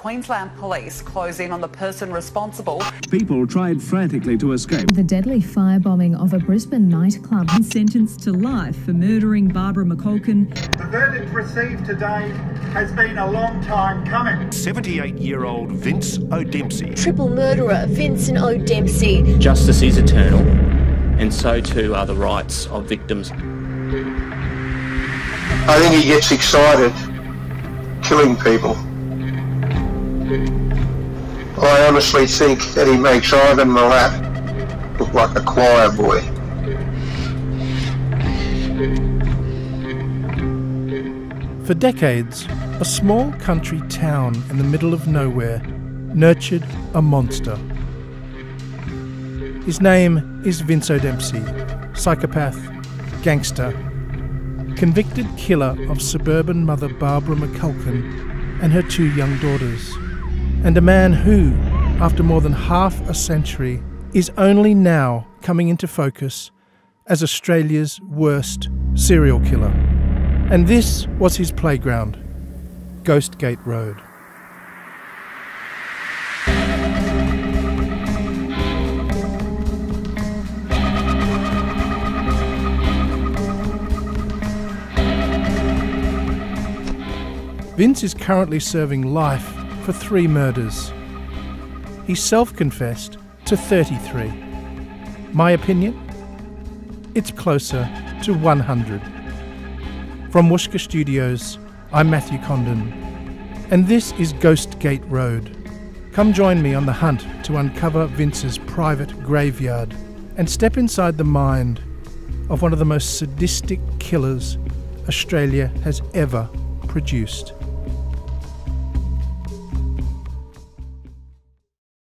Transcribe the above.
Queensland police close in on the person responsible. People tried frantically to escape. The deadly firebombing of a Brisbane nightclub. Sentenced to life for murdering Barbara McCulkin. The verdict received today has been a long time coming. 78 year old Vince O'Dempsey. Triple murderer Vincent O'Dempsey. Justice is eternal, and so too are the rights of victims. I think he gets excited killing people. I honestly think that he makes Ivan Milat look like a choir boy. For decades, a small country town in the middle of nowhere nurtured a monster. His name is Vince O'Dempsey, psychopath, gangster, convicted killer of suburban mother Barbara McCulkin and her two young daughters, and a man who, after more than half a century, is only now coming into focus as Australia's worst serial killer. And this was his playground, Ghostgate Road. Vince is currently serving life for three murders. He self confessed to 33. My opinion? It's closer to 100. From Whooshkaa Studios, I'm Matthew Condon, and this is Ghostgate Road. Come join me on the hunt to uncover Vince's private graveyard and step inside the mind of one of the most sadistic killers Australia has ever produced.